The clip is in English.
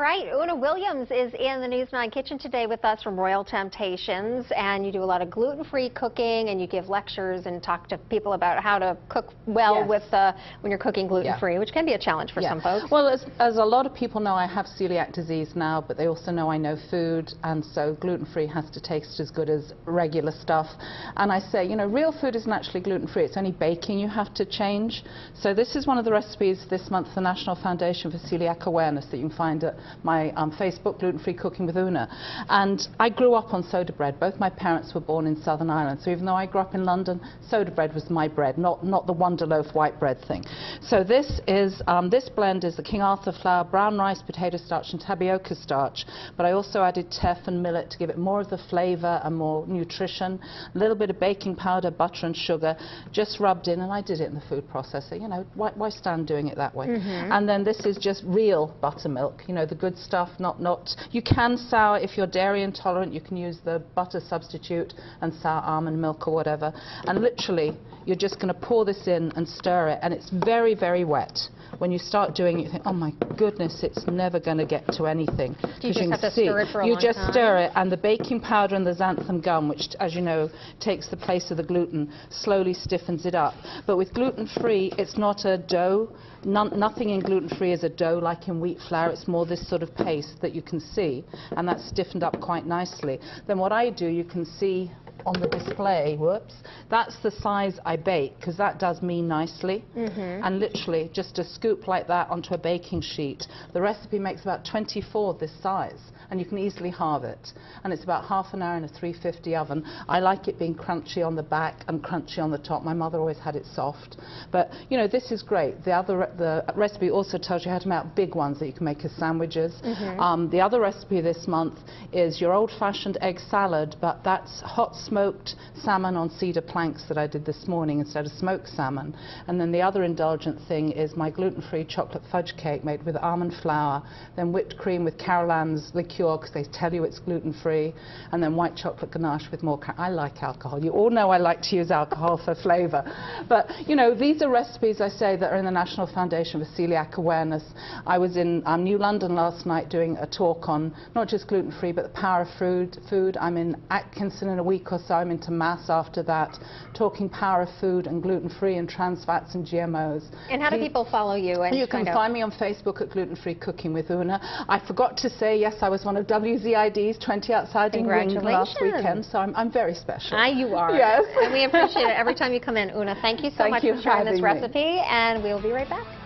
All right, Oonagh Williams is in the News 9 kitchen today with us from Royal Temptations, and you do a lot of gluten-free cooking, and you give lectures and talk to people about how to cook well Yes. with uh, when you're cooking gluten-free, Yeah. which can be a challenge for Yeah. some folks. Well, as, as a lot of people know, I have celiac disease now, but they also know I know food, and so gluten-free has to taste as good as regular stuff. And I say, you know, real food isn't actually gluten-free. It's only baking you have to change. So this is one of the recipes this month, the National Foundation for Celiac Awareness, that you can find at my um, Facebook, Gluten-Free Cooking with Oonagh. And I grew up on soda bread. Both my parents were born in Southern Ireland, so even though I grew up in London, soda bread was my bread, not, not the Wonder Loaf white bread thing. So this is, um, this blend is the King Arthur flour, brown rice, potato starch, and tapioca starch. But I also added teff and millet to give it more of the flavor and more nutrition. A little bit of baking powder, butter, and sugar, just rubbed in, and I did it in the food processor. You know, why, why stand doing it that way? And then this is just real buttermilk, you know, the good stuff, not, not, you can sour, if you're dairy intolerant, you can use the butter substitute and sour almond milk or whatever. And literally, you're just going to pour this in and stir it, and it's very, very wet. When you start doing it, you think, oh my goodness, it's never going to get to anything. You just can have to see, stir it for a You long just time? stir it, and the baking powder and the xanthan gum, which, as you know, takes the place of the gluten, slowly stiffens it up. But with gluten-free, it's not a dough. None, nothing in gluten-free is a dough like in wheat flour. It's more this sort of paste that you can see, and that's stiffened up quite nicely. Then what I do, you can see on the display, whoops, that's the size I bake, because that does me nicely. And literally, just a scoop like that onto a baking sheet. The recipe makes about 24 this size, and you can easily halve it. And it's about half an hour in a 350 oven. I like it being crunchy on the back and crunchy on the top. My mother always had it soft. But, you know, this is great. The other, re- the recipe also tells you how to make big ones that you can make as sandwiches. Um, the other recipe this month is your old-fashioned egg salad, but that's hot smoked salmon on cedar planks that I did this morning instead of smoked salmon. And then the other indulgent thing is my gluten-free chocolate fudge cake made with almond flour, then whipped cream with Carolans liqueur because they tell you it's gluten-free, and then white chocolate ganache with more. I like alcohol. You all know I like to use alcohol for flavour. But you know, these are recipes I say that are in the National Foundation for Celiac Awareness. I was in um, New London last night doing a talk on not just gluten-free but the power of food. Food. I'm in Atkinson in a week or so. I'm into Mass after that, talking power of food and gluten-free and trans fats and GMOs. and how do people follow you? And you can find me on Facebook at Gluten Free Cooking with Oonagh. I forgot to say, yes, I was one of WZID's 20 Outside in Ring last weekend, so I'm, I'm very special. Ah, you are. Yes. and we appreciate it every time you come in. Oonagh, thank you so Thank much you for sharing this having me. recipe, and we'll be right back.